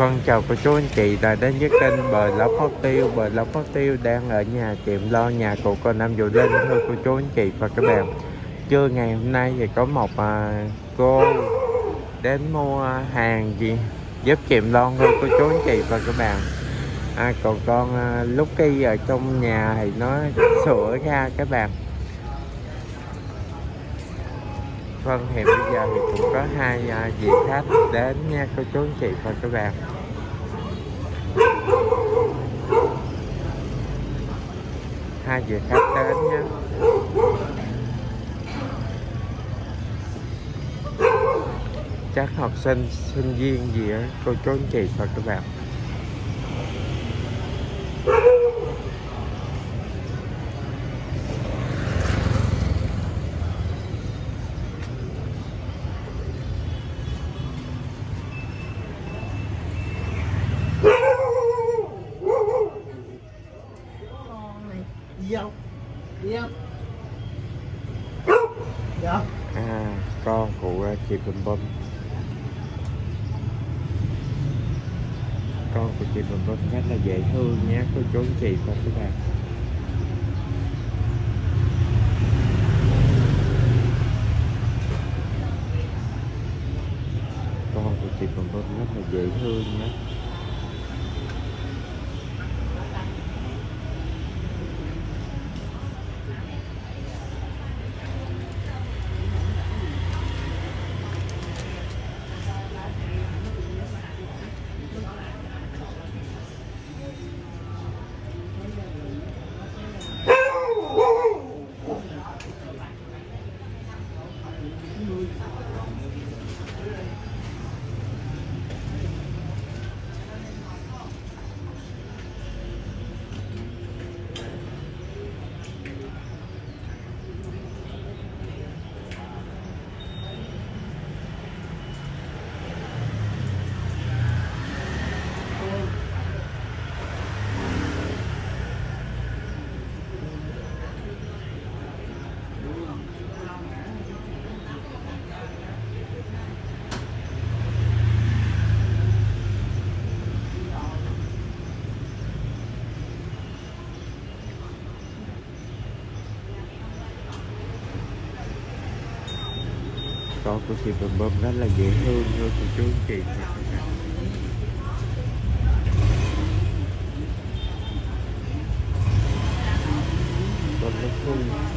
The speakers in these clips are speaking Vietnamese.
Vâng chào cô chú anh chị đã đến với kênh Bờ Lóc Pháo Tiêu. Bờ Lóc Pháo Tiêu đang ở nhà tiệm lo nhà của cô Nam Dụ Linh Thưa cô chú anh chị và các bạn. Trưa ngày hôm nay thì có một à, cô đến mua hàng gì giúp tiệm lon thôi cô chú anh chị và các bạn. À, Còn con à, lúc kia ở trong nhà thì nó sửa ra các bạn. Vâng thì bây giờ thì cũng có hai uh, vị khách đến nha cô chú anh chị và các bạn. Hai vị khách đến nha. Chắc học sinh sinh viên gì á cô chú anh chị và các bạn Đi không? Đi không? Dạ. à con của chị con của chị Bùm Bùm rất là dễ thương nhé, cô chú chị và các bạn. Con của chị Bùm Bùm rất là dễ thương nhé. Con của chị bầm bầm rất là dễ thương thôi cô chú chị và các bạn con rất vui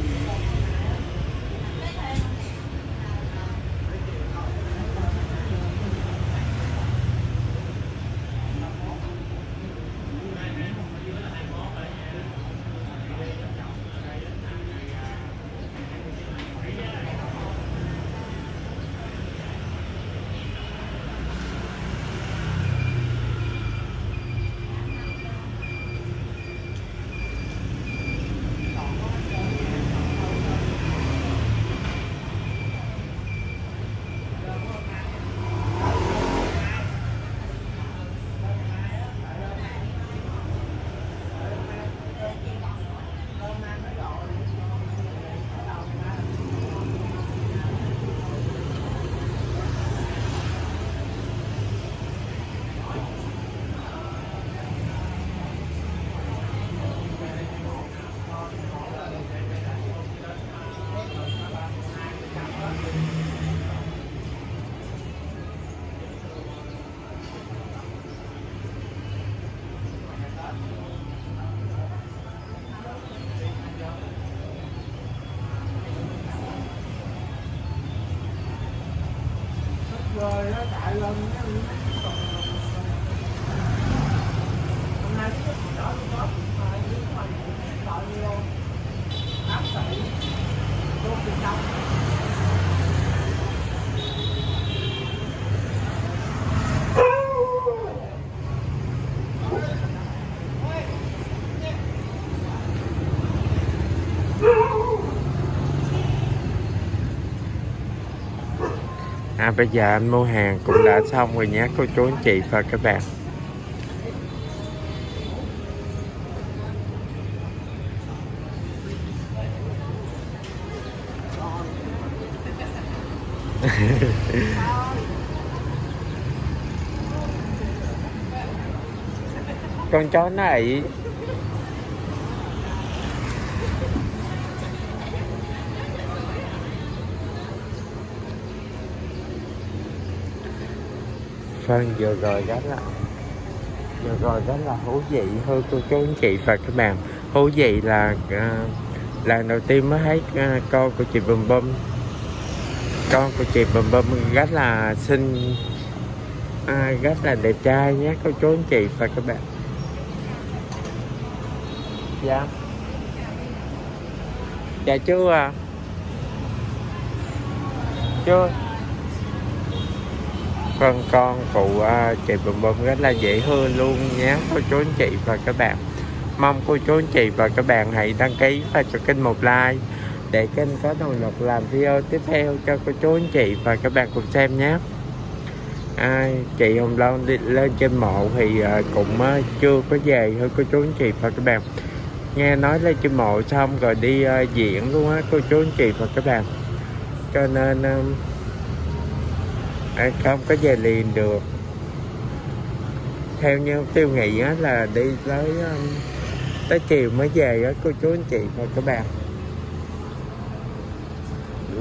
rồi nó chạy lên nó Hôm nay cái đó nó có mà những mà gọi vô bác sĩ vô bên trong À bây giờ anh mua hàng cũng đã xong rồi nhé, cô chú anh chị và các bạn. Con chó này ị vừa rồi đó là vừa rồi đó là hữu vị thôi cô chú anh chị và các bạn hữu vị là à, uh, lần đầu tiên mới thấy uh, con của chị bùm bùm. Con của chị bùm bùm rất là xinh à, rất là đẹp trai nhé cô chú anh chị và các bạn. Dạ. Dạ chưa à. Chưa con con phụ uh, chị bùm bùm rất là dễ thương luôn nhé. Cô chú anh chị và các bạn. Mong cô chú anh chị và các bạn hãy đăng ký và cho kênh một like để kênh có động lực làm video tiếp theo cho cô chú anh chị và các bạn cùng xem nhé. À, chị Hồng Loan đi lên trên mộ thì uh, cũng uh, chưa có về thôi cô chú anh chị và các bạn. Nghe nói lên trên mộ xong rồi đi uh, diễn luôn á cô chú anh chị và các bạn. Cho nên uh, anh không có về liền được. Theo như tiêu nghĩ á, là đi tới um, tới chiều mới về á cô chú anh chị và các bạn.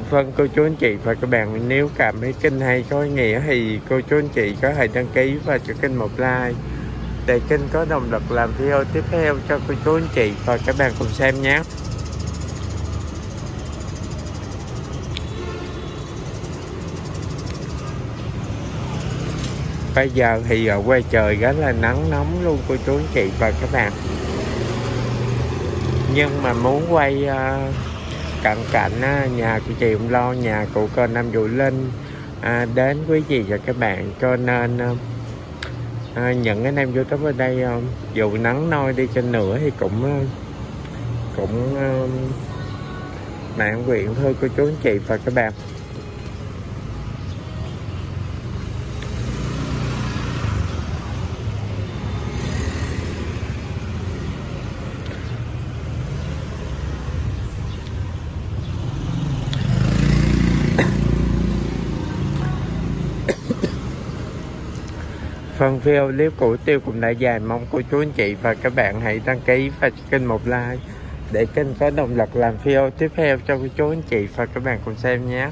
Vâng cô chú anh chị và các bạn nếu cảm thấy kênh hay có ý nghĩa thì cô chú anh chị có thể đăng ký và cho kênh một like. Để kênh có động lực làm video tiếp theo cho cô chú anh chị và các bạn cùng xem nhé. Bây giờ thì ở quê trời rất là nắng nóng luôn cô chú anh chị và các bạn. Nhưng mà muốn quay uh, cận cảnh uh, nhà của chị cũng lo nhà của con Nam Vũ Linh uh, đến quý vị và các bạn. Cho nên uh, uh, những anh em youtube ở đây uh, dù nắng nôi đi trên nữa thì cũng uh, cũng uh, mạng nguyện thôi cô chú anh chị và các bạn. Phần video clip của Tiêu cũng đã dài. Mong cô chú anh chị và các bạn hãy đăng ký và cho kênh một like để kênh có động lực làm video tiếp theo cho cô chú anh chị và các bạn cùng xem nhé.